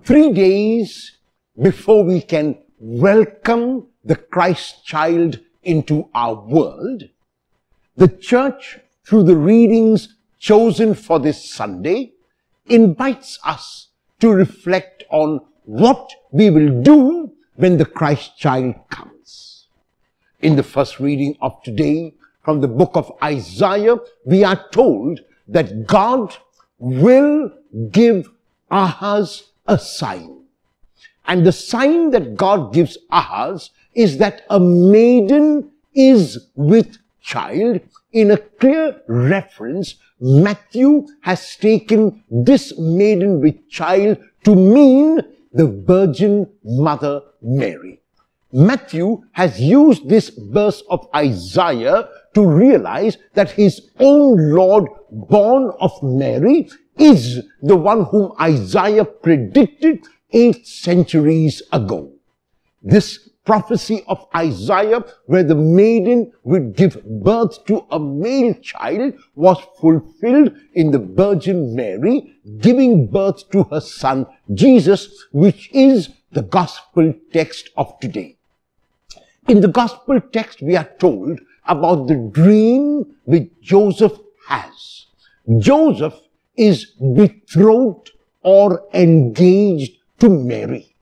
three days before we can welcome the Christ child into our world, the church, through the readings chosen for this Sunday, invites us to reflect on what we will do when the Christ child comes. In the first reading of today from the book of Isaiah, we are told that God will give Ahaz a sign. And the sign that God gives Ahaz is that a maiden is with child. In a clear reference, Matthew has taken this maiden with child to mean the Virgin Mother Mary. Matthew has used this verse of Isaiah to realize that his own Lord born of Mary is the one whom Isaiah predicted eight centuries ago. This prophecy of Isaiah where the maiden would give birth to a male child was fulfilled in the Virgin Mary giving birth to her son Jesus, which is the gospel text of today. In the gospel text, we are told about the dream which Joseph has. Joseph is betrothed or engaged to Mary.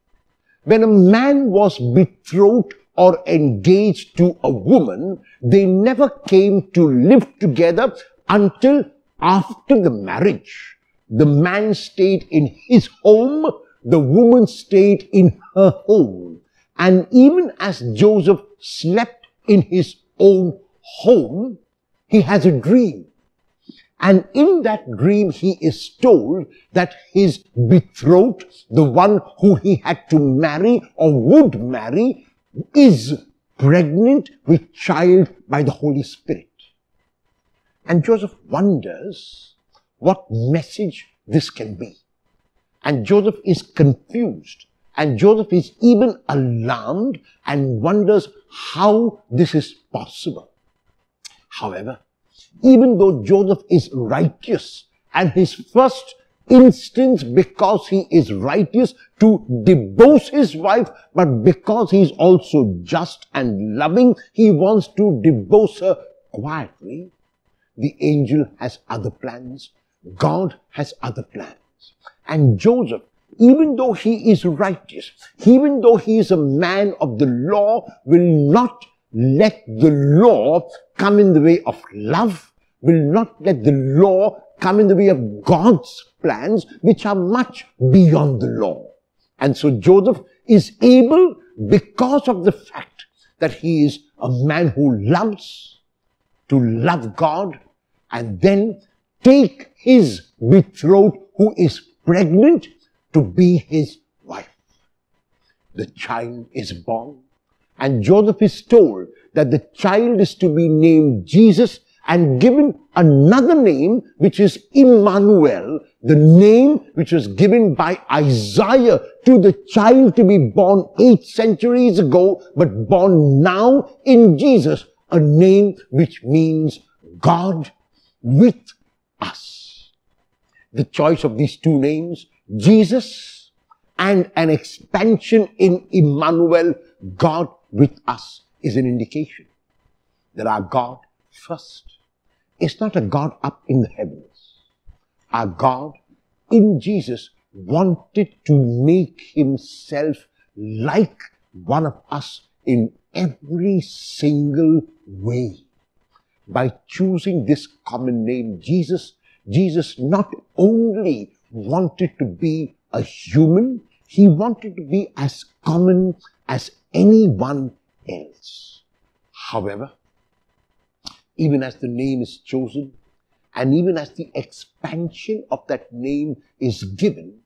When a man was betrothed or engaged to a woman, they never came to live together until after the marriage. The man stayed in his home, the woman stayed in her home. And even as Joseph slept in his own home, he has a dream. And in that dream, he is told that his betrothed, the one who he had to marry or would marry, is pregnant with child by the Holy Spirit. And Joseph wonders what message this can be. And Joseph is confused. And Joseph is even alarmed and wonders how this is possible. However, even though Joseph is righteous and his first instance because he is righteous to divorce his wife, but because he is also just and loving, he wants to divorce her quietly. The angel has other plans. God has other plans. And Joseph, even though he is righteous, even though he is a man of the law, will not let the law come in the way of love, will not let the law come in the way of God's plans, which are much beyond the law. And so Joseph is able, because of the fact that he is a man who loves, to love God, and then take his betrothed who is pregnant to be his wife. The child is born, and Joseph is told that the child is to be named Jesus and given another name, which is Emmanuel, the name which was given by Isaiah to the child to be born eight centuries ago, but born now in Jesus, a name which means God with us. The choice of these two names, Jesus and an expansion in Emmanuel, God with us, is an indication that our God first is not a God up in the heavens. Our God in Jesus wanted to make himself like one of us in every single way. By choosing this common name, Jesus, Jesus not only wanted to be a human, he wanted to be as common as anyone else. However, even as the name is chosen, and even as the expansion of that name is given,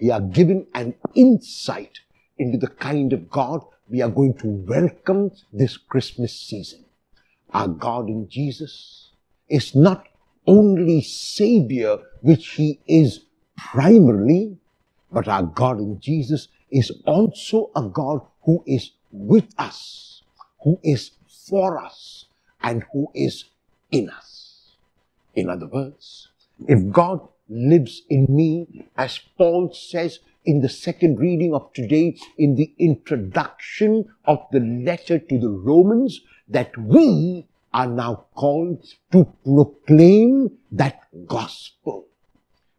we are given an insight into the kind of God we are going to welcome this Christmas season. Our God in Jesus is not only Savior, which He is primarily, but our God in Jesus is also a God who is with us, who is for us, and who is in us. In other words, if God lives in me, as Paul says in the second reading of today in the introduction of the letter to the Romans that we are now called to proclaim that gospel.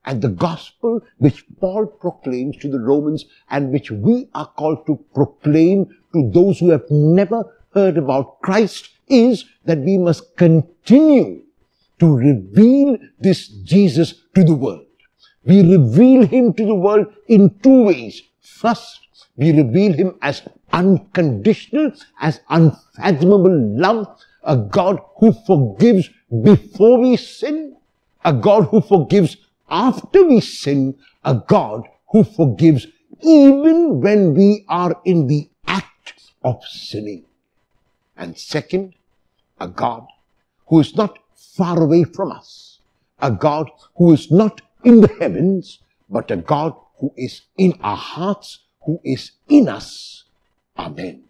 And the gospel which Paul proclaims to the Romans and which we are called to proclaim to those who have never heard about Christ is that we must continue to reveal this Jesus to the world. We reveal him to the world in two ways. First, we reveal him as unconditional, as unfathomable love, a God who forgives before we sin, a God who forgives after we sin, a God who forgives even when we are in the act of sinning. And second, a God who is not far away from us, a God who is not in the heavens, but a God who is in our hearts, who is in us. Amen.